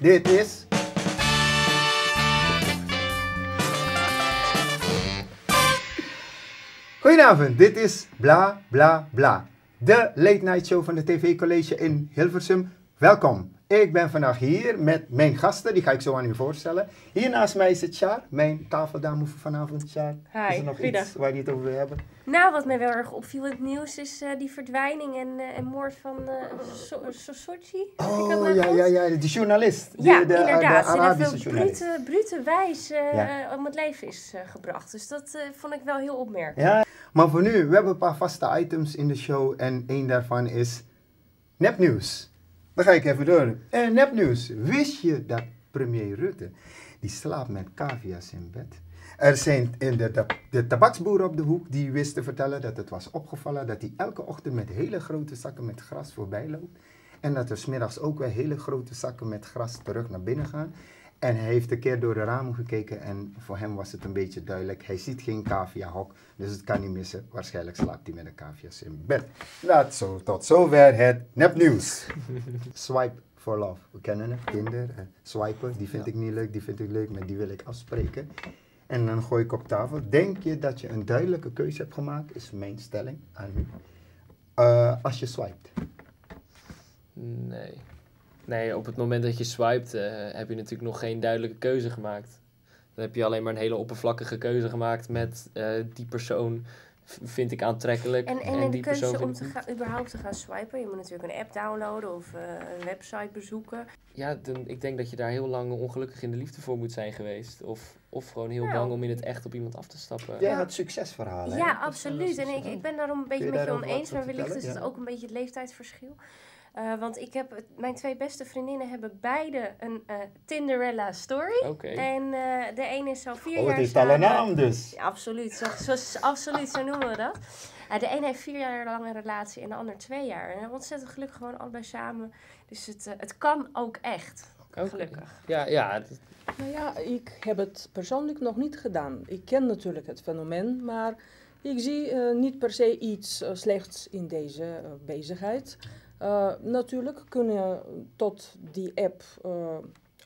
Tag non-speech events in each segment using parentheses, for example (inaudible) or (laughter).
dit is. Goedenavond, dit is Bla Bla Bla. De late night show van de TV College in Hilversum. Welkom. Ik ben vandaag hier met mijn gasten, die ga ik zo aan u voorstellen. Hier naast mij zit Sjaar, mijn tafeldame voor vanavond. Sjaar, Hi, is er nog iets waar je het over wil hebben? Nou, wat mij wel erg opviel in het nieuws is eh, die verdwijning en, eh, en moord van uh, so. Oh, ja, ja, ja, die journalist. Die, Ja, de, de, inderdaad. de En Arabische dat veel journalist. brute, brute wijs Ja. om het leven is gebracht. Dus dat vond ik wel heel opmerkelijk. Ja, maar voor nu, we hebben een paar vaste items in de show en één daarvan is nepnieuws. Dan ga ik even door. Eh, nepnieuws. Wist je dat premier Rutte, die slaapt met cavia's in bed? Er zijn in de, de, de tabaksboeren op de hoek die wisten te vertellen dat het was opgevallen dat hij elke ochtend met hele grote zakken met gras voorbij loopt. En dat er smiddags ook weer hele grote zakken met gras terug naar binnen gaan. En hij heeft een keer door de ramen gekeken en voor hem was het een beetje duidelijk. Hij ziet geen cavia-hok, dus het kan niet missen. Waarschijnlijk slaapt hij met de cavia's in bed. Dat zo, tot zover het nepnieuws. (laughs) Swipe for love. We kennen het, Tinder. eh, swipen, die vind ik niet leuk, die vind ik leuk, maar die wil ik afspreken. En dan gooi ik op tafel. Denk je dat je een duidelijke keuze hebt gemaakt? Is mijn stelling aan u. Eh, als je swipet. Nee. Nee, op het moment dat je swipet, eh, heb je natuurlijk nog geen duidelijke keuze gemaakt. Dan heb je alleen maar een hele oppervlakkige keuze gemaakt met eh, die persoon vind ik aantrekkelijk. En, en, in de die persoon keuze om te gaan, überhaupt te gaan swipen. Je moet natuurlijk een app downloaden of eh, een website bezoeken. Ja, dan, ik denk dat je daar heel lang ongelukkig in de liefde voor moet zijn geweest. Of, of gewoon heel Nou. bang om in het echt op iemand af te stappen. Jij Ja. had succesverhalen. hè? Ja, absoluut. En ik, ik ben daarom een beetje je met je oneens, maar wellicht is het ook een beetje het leeftijdsverschil. Eh, want ik heb, het- mijn twee beste vriendinnen hebben beide een eh Tinderella story. En eh, de ene is al vier Oh, jaar het heeft al een naam dus. Ja, absoluut, zo, zo, absoluut, zo noemen we dat. De ene heeft vier jaar lang een relatie en de ander twee jaar. En ontzettend gelukkig gewoon allebei samen. Dus het, het kan ook echt, Oké. gelukkig. Ja, ja, dat- Nou ja, ik heb het persoonlijk nog niet gedaan. Ik ken natuurlijk het fenomeen, maar ik zie eh, niet per se iets slechts in deze bezigheid. Eh, natuurlijk kun je tot die app eh,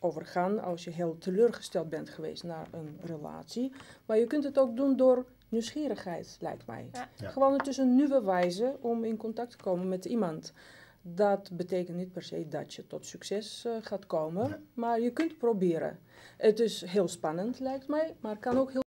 overgaan als je heel teleurgesteld bent geweest naar een relatie. Maar je kunt het ook doen door nieuwsgierigheid, lijkt mij. Ja. Ja. Gewoon het is een nieuwe wijze om in contact te komen met iemand. Dat betekent niet per se dat je tot succes eh, gaat komen, Ja. maar je kunt proberen. Het is heel spannend, lijkt mij, maar kan ook heel